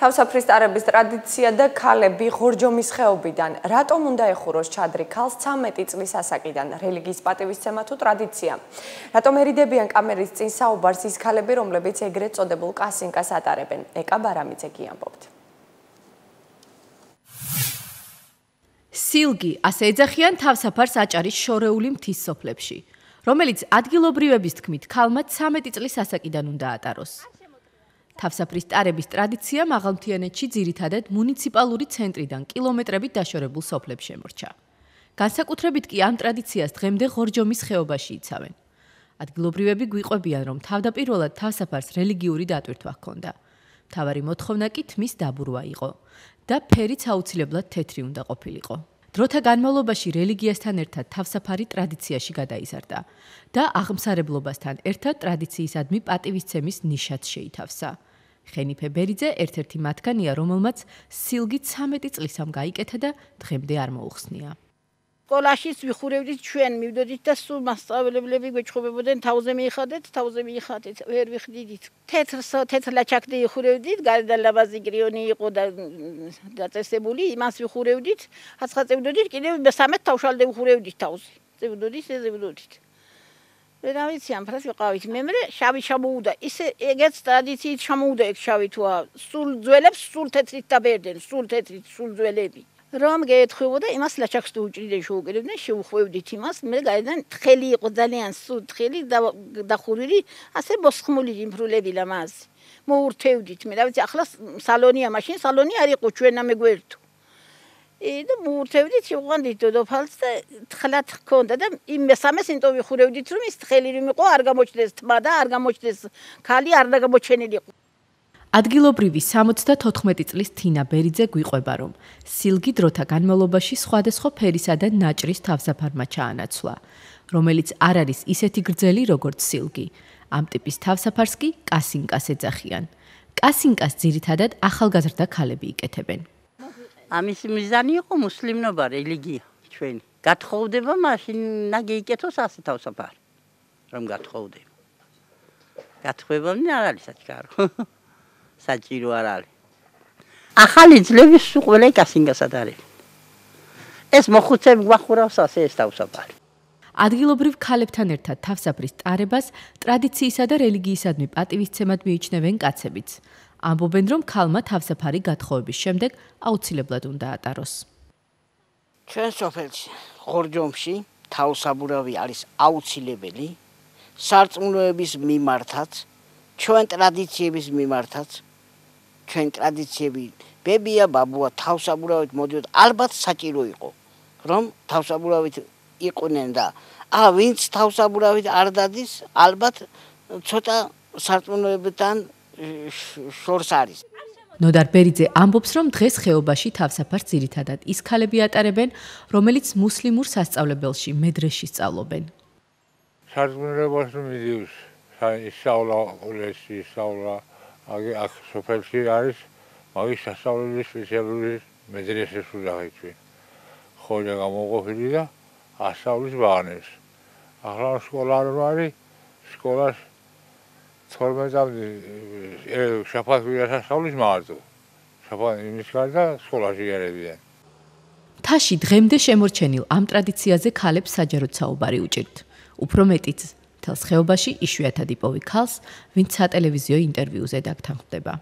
თავსაფრის ტარების ტრადიცია და ქალები ღორჯომის ხეობიდან. რატომ უნდა ეხუროს ჩადრი ქალს 13 წლის ასაკიდან? რელიგიის პატივისცემა თუ ტრადიცია? რატომ ერიდებიან კამერის წინ საუბარს ის ქალები რომლებიც ეგრეთ წოდებულ კასინკას ატარებენ? ეკა ბარამიძე კი ამბობთ სილგი ასე ეძახიან თავსაფარს აჭარის შორეული მთის სოფლებში რომელიც ადგილობრივების თქმით ქალმა 13 წლის ასაკიდან უნდა ატაროს თავსაფრის ტარების ტრადიცია მაღალმთიანეთში ძირითადად მუნიციპალური ცენტრიდან კილომეტრებით დაშორებულ სოფლებში შემორჩა. განსაკუთრებით კი ამ ტრადიციას დღემდე ღორჯომის ხეობაში იცავენ. ადგილობრივები გვიყვებიან, რომ თავდაპირველად თავსაფარს რელიგიური დატვირთვა ჰქონდა. თავარი მოთხოვნა კი თმის დაბურვა იყო და ფერიც აუცილებლად თეთრი უნდა ყოფილიყო. დროთა განმავლობაში რელიგიასთან ერთად თავსაფარი ტრადიციაში გადაიზარდა და აღმსარებლობასთან ერთად ტრადიციისადმი პატივისცემის ნიშაც შეითავსა. ხენიფე ბერიძე ერთ-ერთი მათგანია, რომელმაც სილგი 13 წლისამ გაიკეთა და დღემდე არ მოუხსნია. სკოლაშიც ვიხურებდით ჩვენ მივდოდით და სულ მასწავლებლები გვეჭხობებოდნენ თავზე მიიხადეთ, თავზე მიიხადეთ, ვერ ვიხდიდით. თეთრ თეთრ ლაჩაკდი ვიხურებდით, გარდა ლაბაზი გრიონი იყო და დაწესებული, იმას ვიხურებდით, აცხაწევდოდით, კიდევ 13 თავშალდე ვიხურებდით თავზე. წევდოდით, წევდოდით. რა ვიცი ამ ფრას ვიყავით. მე მე შავი ჩამოუდა. ისე ეგეც ტრადიციით ჩამოუდა ეგ შავი თუა სულ ძველებს სულ თეთრით დაბერდნენ. სულ თეთრით სულ ძველები. რომ გეთხებოდა იმას ლაჩაკს თუ უჭრიდე შოუკერებდნენ შეუხვევდით იმას. მე გაიდან თხელი იყო ძალიან სულ თხელი დახურილი ასე მოსხმული იმფრულები ლამაზ მოურთევდით მე. რა ვიცი ახლა სალონია მაშინ სალონი არ იყო ჩვენ ამე გვერდ და მოურთევდით შეყვანდით დოდოფალს და თხლად ჰქონდა და იმ მესამეს ინტო ვიხურევდით რომ ის თხელი რომ იყო არ გამოჩდეს თმა და არ გამოჩდეს ქალი არ დაგამოჩენილიყო ადგილობრივი 74 წლის თინა ბერიძე გვიყვება რომ სილგი დროთა განმავლობაში სხვადასხვა ფერისა და ნაჭრის თავსაფარმა ჩაანაცვლა რომელიც არ არის ისეთი გრძელი როგორც სილგი. ამ ტიპის თავსაფარს კი კასინკას ეძახიან. კასინკას ძირითადად ახალგაზრდა ქალები იკეთებენ ამის მიზანი იყო მუსლიმობა, რელიგია ჩვენი. გათხოვდება მაშინ ნაგეიკეთოს ასე თავსაფარი. რომ გათხოვდება. გათხოვებანი არ არის საჭირო. საჭირო არ არის. ახალი ძლების სულ ყველა კასინგასად არის. ეს მოხუცები გვახურავს ასე ეს თავსაფარი. ადგილობრივ ქალებთან ერთად თავსაფრის ტარებას ტრადიციისა და რელიგიისადმი პატივისცემად მიიჩნევენ კაცებიც. ამბობენ, რომ ქალმა თავსაფარი გათხოვების შემდეგ აუცილებლად უნდა ატაროს. ჩვენ სოფელში, ხორჯომში თავსაბურავი არის აუცილებელი სარწმუნოების მიმართაც, ჩვენ ტრადიციების მიმართაც. ჩვენ ტრადიციები ბებია, ბაბუა თავსაბურავით მოდიოდ, ალბათ საჭირო იყო, რომ თავსაბურავით იყვნენ და ა ვინც თავსაბურავით არ დადის, ალბათ ცოტა სარწმუნოებთან შორს არის. ნოდარ ბერიძე ამბობს, რომ დღეს ხეობაში თავსაფარს ძირითადად ის ქალები ატარებენ, რომელიც მუსლიმურ სასწავლებელში მედრეში სწავლობენ. სარწმუნოებას მიდიოს, ისწავლა ულესი, ისწავლა აქ სოფელში არის მაგის სასწავლებლის სპეციალური მედრეში სულაღიჩვი. ხოლმე გამოყოფილი და ასწავლის ბანებს. ახლა სკოლა არ არის, სკოლას 12-მდე შაფათვია სასწავლის მარტო. შაფათი იმის გარდა სკოლაში ერებიან. თაში დღემდე შემორჩენილ ამ ტრადიციაზე ქალებს საჯაროდ საუბარი უჭირთ. უფრო მეტიც, თელს ხეობაში იშვიათად იპოვი ქალს, ვინც სატელევიზიო ინტერვიუზე დაგთანხმდება.